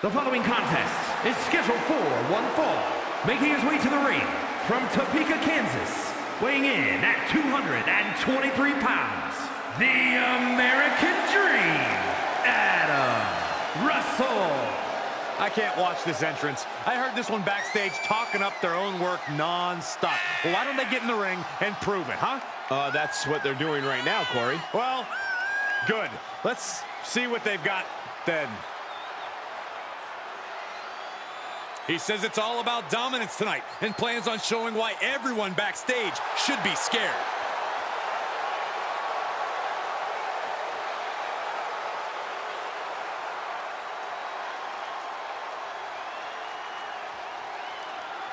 The following contest is scheduled for one fall, making his way to the ring from Topeka, Kansas, weighing in at 223 pounds, the American Dream, Adam Russell. I can't watch this entrance. I heard this one backstage talking up their own work non-stop. Well, why don't they get in the ring and prove it, huh? Uh, that's what they're doing right now, Corey. Well, good. Let's see what they've got then. He says it's all about dominance tonight and plans on showing why everyone backstage should be scared.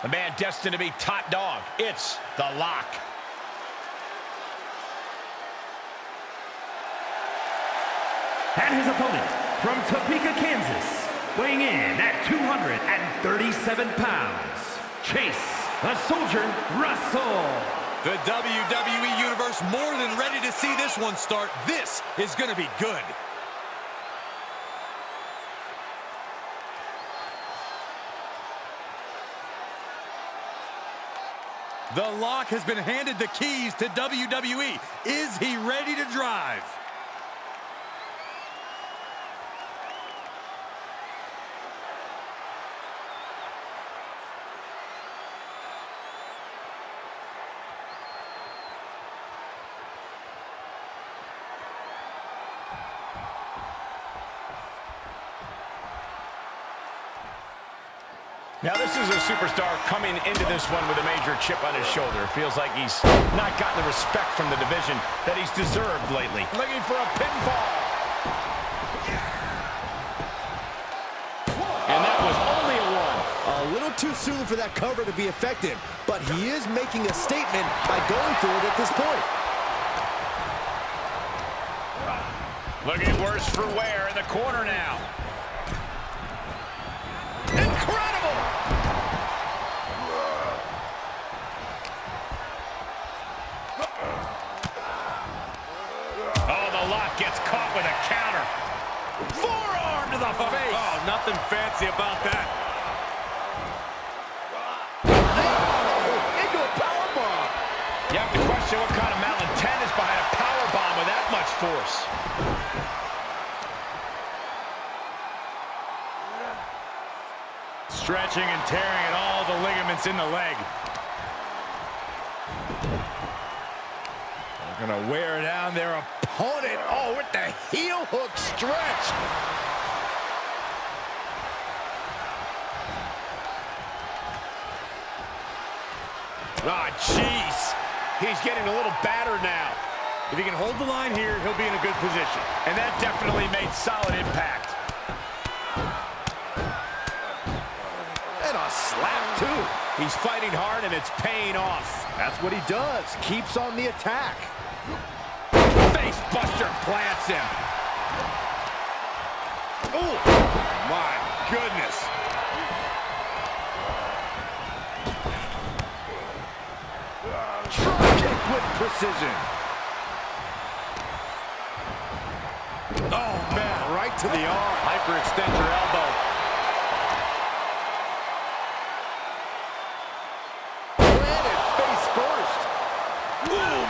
The man destined to be top dog. It's The Lock. And his opponent from Topeka, Kansas, weighing in at 237 pounds, Chase the Soldier Russell. The WWE Universe more than ready to see this one start. This is going to be good. The Lock has been handed the keys to WWE. Is he ready to drive? Now, this is a superstar coming into this one with a major chip on his shoulder. Feels like he's not gotten the respect from the division that he's deserved lately. Looking for a pinfall. And that was only a one. A little too soon for that cover to be effective, but he is making a statement by going for it at this point. Looking worse for wear in the corner now. To the oh, face. Oh, nothing fancy about that. Into a powerbomb. You have to question what kind of malintent is behind a power bomb with that much force. Stretching and tearing at all the ligaments in the leg. They're going to wear down their opponent. Oh, with the heel hook stretch. Ah, jeez. He's getting a little battered now. If he can hold the line here, he'll be in a good position. And that definitely made solid impact. And a slap, too. He's fighting hard, and it's paying off. That's what he does. Keeps on the attack. Face buster plants him. Oh, my goodness. Drop kick with precision. Oh, man. Right to the arm. Hyperextend your elbow. Planted face first. Boom.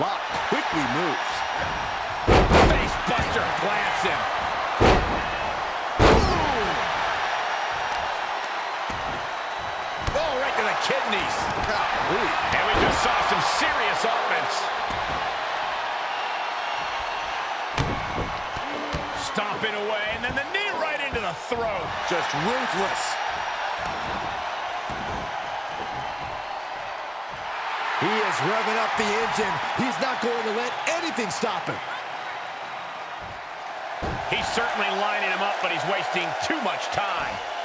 Lock quickly moves. Face buster plants him. Kidneys. And we just saw some serious offense. Stomping away, and then the knee right into the throat. Just ruthless. He is revving up the engine. He's not going to let anything stop him. He's certainly lining him up, but he's wasting too much time.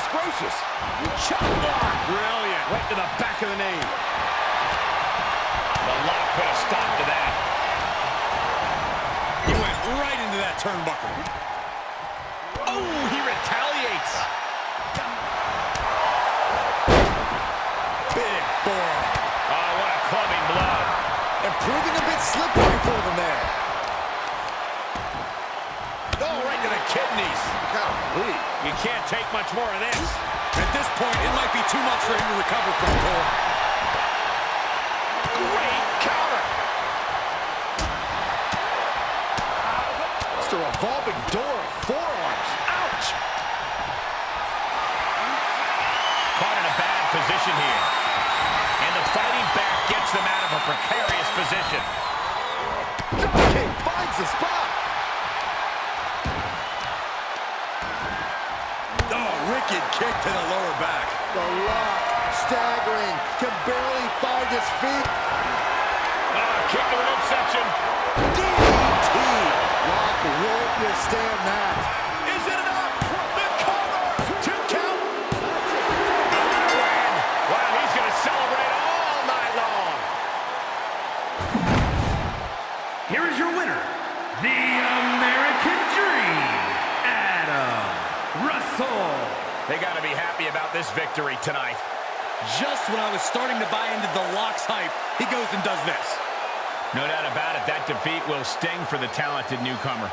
Goodness gracious. Chop block. Brilliant. Right to the back of the knee. The lock put a stop to that. He went right into that turnbuckle. Oh, he retaliates. Kidneys. Golly. You can't take much more of this. At this point, it might be too much for him to recover from, Cole. Great counter. It's a revolving door of forearms. Ouch. Caught in a bad position here. And the fighting back gets them out of a precarious position. Dropkick finds the spot. Kick to the lower back. The lock, staggering, can barely find his feet. Ah, kick to the midsection. DDT. Rock won't withstand that. Is it enough? The cover. Two count. Win. Wow, he's going to celebrate all night long. Here is your winner, the American Dream, Adam Russell. They got to be happy about this victory tonight. Just when I was starting to buy into the Locks hype, he goes and does this. No doubt about it, that defeat will sting for the talented newcomer.